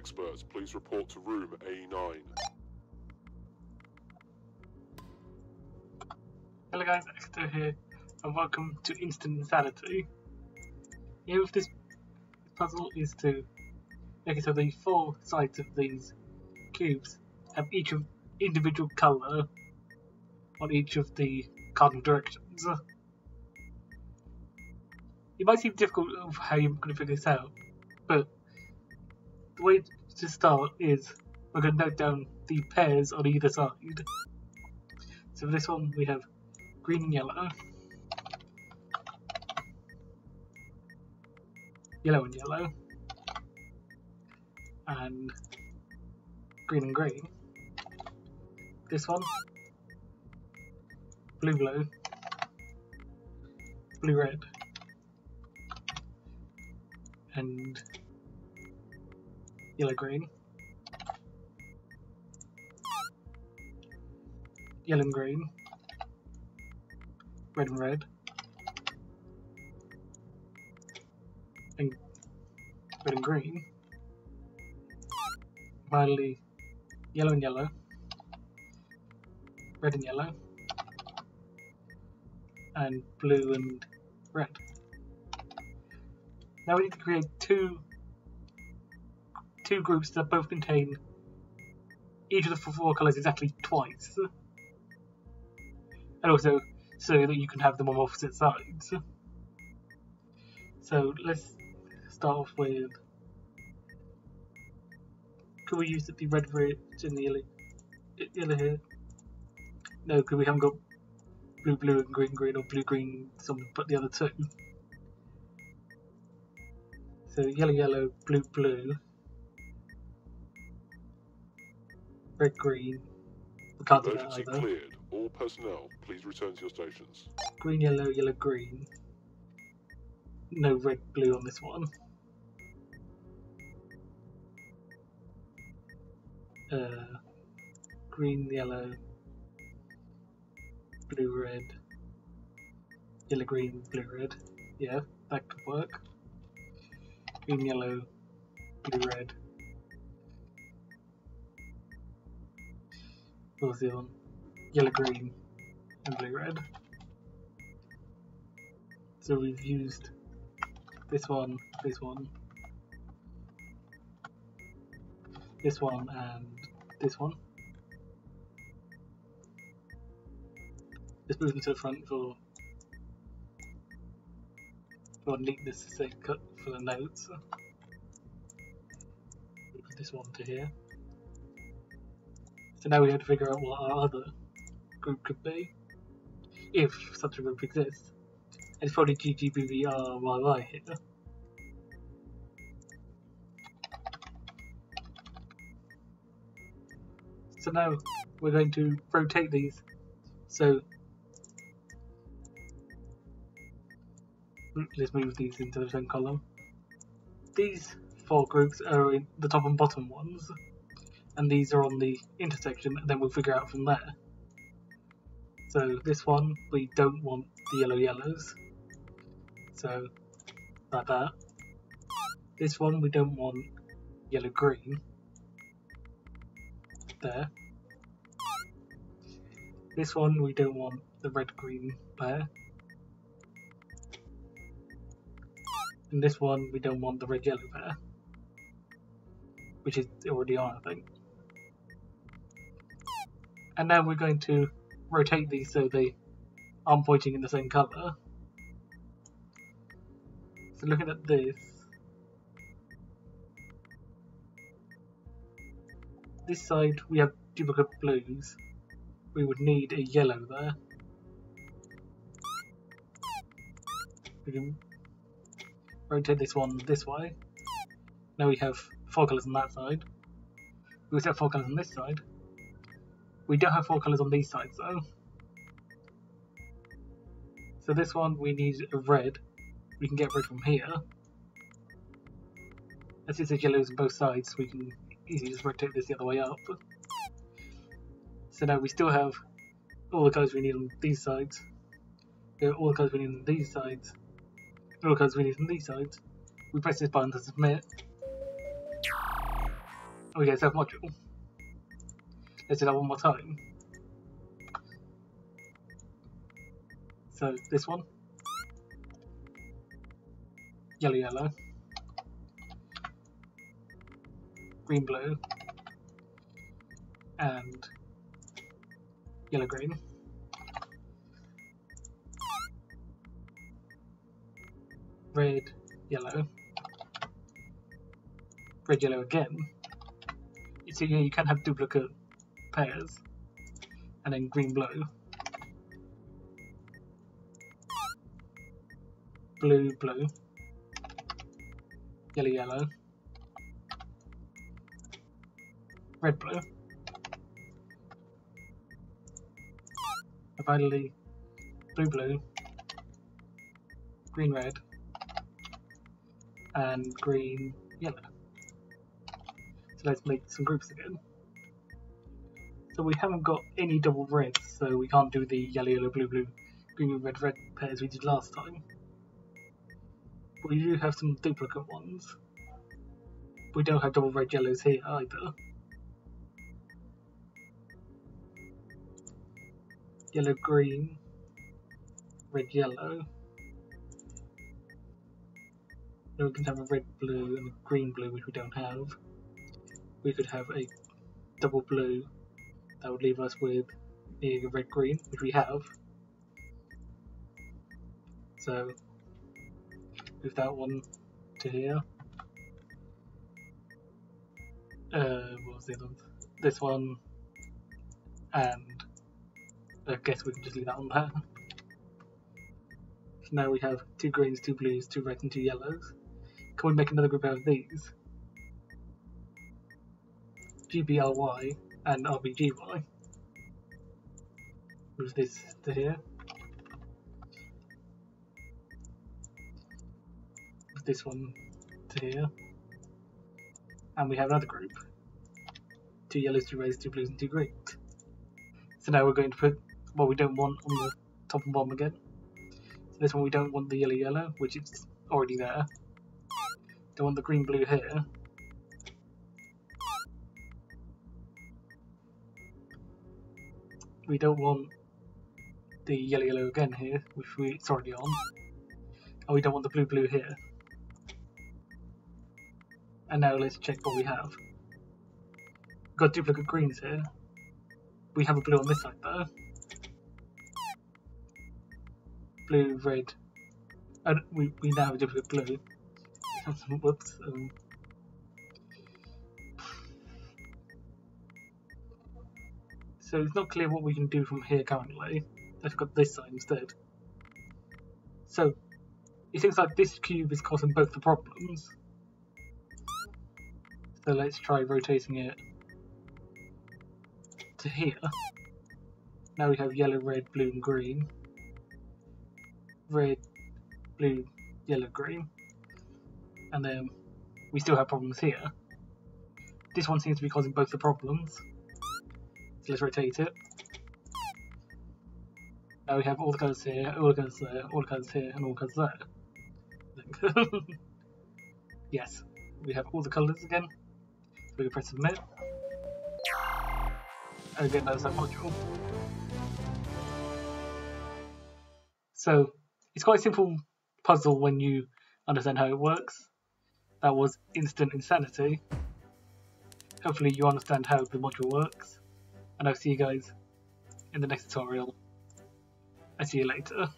experts, please report to room A9. Hello guys, Exeter here, and welcome to Instant Insanity. Here with this puzzle is to make it so the four sides of these cubes have each of individual colour on each of the cardinal directions. It might seem difficult of how you're going to figure this out, but the way to start is we're going to note down the pairs on either side. So for this one we have green and yellow, yellow and yellow, and green and green. This one, blue blue, blue red, and yellow green, yellow and green, red and red, and red and green. Finally, yellow and yellow, red and yellow, and blue and red. Now we need to create two two groups that both contain each of the four colours exactly twice. And also so that you can have them on opposite sides. So let's start off with could we use the red red and the yellow yellow here? No, because we haven't got blue blue and green green or blue green something but the other two. So yellow yellow, blue blue, red green. We can't do that Emergency either. cleared. All personnel, please return to your stations. Green yellow, yellow green. No red blue on this one. Uh, green yellow, blue red, yellow green, blue red. Yeah, that could work. Green yellow, blue red. What the other? Yellow green and blue red. So we've used this one, this one, this one, and this one. Let's move them to the front for for neatness' sake, cut for the notes. Move this one to here. So now we have to figure out what our other group could be, if such a group exists. It's probably GGBVRYY here. So now we're going to rotate these. So hmm, let's move these into the same column. These four groups are in the top and bottom ones, and these are on the intersection, and then we'll figure out from there. So this one, we don't want the yellow yellows. So, like that. This one, we don't want yellow green. There. This one, we don't want the red green pair. And this one, we don't want the red yellow pair. Which is already on, I think. And now we're going to rotate these so they aren't pointing in the same colour. So looking at this, this side we have duplicate blues. We would need a yellow there. We can rotate this one this way. Now we have four colours on that side. We also have four colours on this side. We don't have four colours on these sides though. So this one we need a red. We can get red from here. As it says yellows on both sides, we can easily just rotate this the other way up. So now we still have all the colours we need on these sides. We have all the colours we need on these sides. All the colours we need on these sides. We press this button to submit. Oh yeah, self module. Let's do that one more time. So this one. Yellow yellow. Green blue. And yellow green. Red, yellow. Red, yellow again. See, yeah, you can have duplicate pairs. And then green, blue. Blue, blue. Yellow, yellow. Red, blue. Finally, blue, blue. Green, red. And green, yellow. So let's make some groups again. So we haven't got any double reds, so we can't do the yellow, yellow, blue, blue, green, red, red pairs we did last time. But we do have some duplicate ones. We don't have double red yellows here either. Yellow, green, red, yellow. Then we can have a red, blue, and a green, blue, which we don't have we could have a double blue that would leave us with a red green, which we have. So move that one to here. Uh, what was the other one? This one, and I guess we can just leave that on there. So now we have two greens, two blues, two reds, and two yellows. Can we make another group out of these? GBRY and RBGY. Move this to here. Move this one to here. And we have another group. Two yellows, two reds, two blues, and two greens. So now we're going to put what we don't want on the top and bottom again. So this one we don't want the yellow yellow, which is already there. Don't want the green blue here. We don't want the yellow yellow again here, which we, it's already on. And we don't want the blue blue here. And now let's check what we have. We've got duplicate greens here. We have a blue on this side though. Blue, red. And we, we now have a duplicate blue. Whoops. Um, So it's not clear what we can do from here currently. I've got this side instead. So it seems like this cube is causing both the problems. So let's try rotating it to here. Now we have yellow, red, blue and green. Red, blue, yellow, green. And then we still have problems here. This one seems to be causing both the problems let's rotate it. Now we have all the colours here, all the colours there, all the colours here, and all the colours there. yes, we have all the colours again. So we can press submit. And again, that's that module. So, it's quite a simple puzzle when you understand how it works. That was instant insanity. Hopefully you understand how the module works and I'll see you guys in the next tutorial. I see you later.